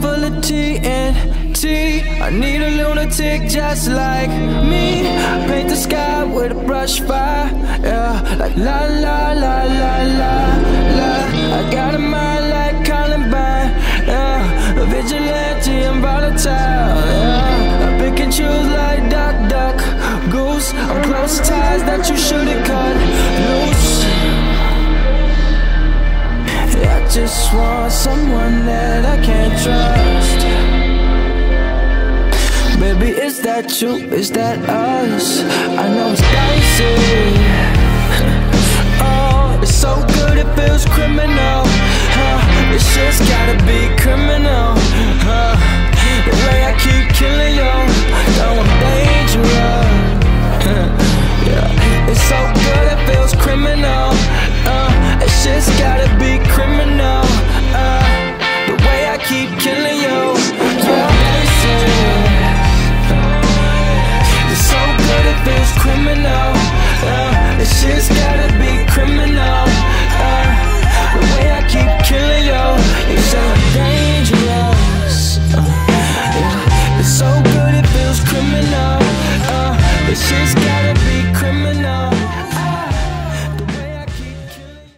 TNT I need a lunatic just like me. Paint the sky with a brush fire Yeah, like la la la la la la. I got a mind like Columbine Yeah, a vigilante and volatile Yeah, I pick and choose like duck, duck, goose. I'm close ties that you shouldn't cut loose. I just want someone that I can Baby, is that you? Is that us? she's got